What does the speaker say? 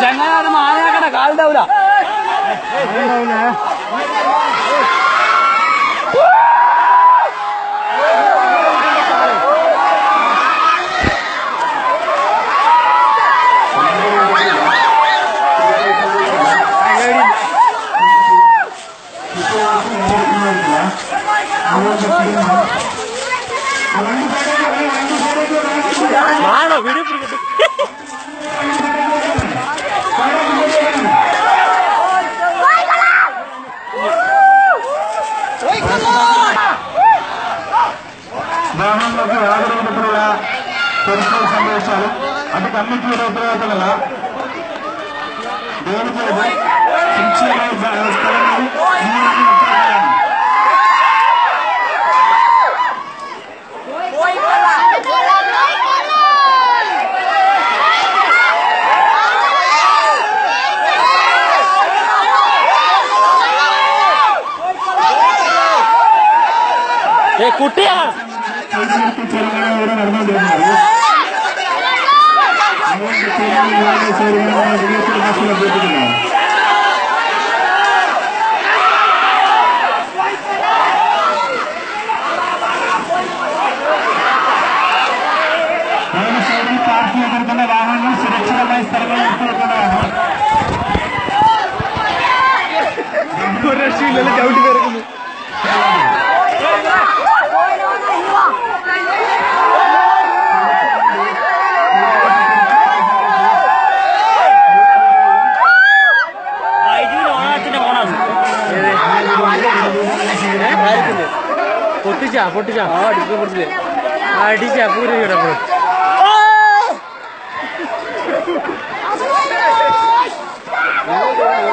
ചെങ്ങാനും ആനയാക്കട്ടെ കാലുണ്ടാവൂല ആണോ గ్రామంలోకి వ్యాధులుగా పెంచుకోవడం సందేశాలు. అటు కన్నికి విరోధంగా దేవుడి చేత ए कुटिया ಸುರಕ್ಷಿತವಾಗಿ ಸರ್ವ ಕುರಶೀಲಲ್ಲಿ ಡೌಟ್ ಬೇರೆ പൊട്ടിച്ചാ പൊട്ടിച്ചാ ആ ഡിസ്പ്ലേ പൊട്ടിച്ചേ ആ അടിച്ചാ പൂരി കിടപ്പോ Oh,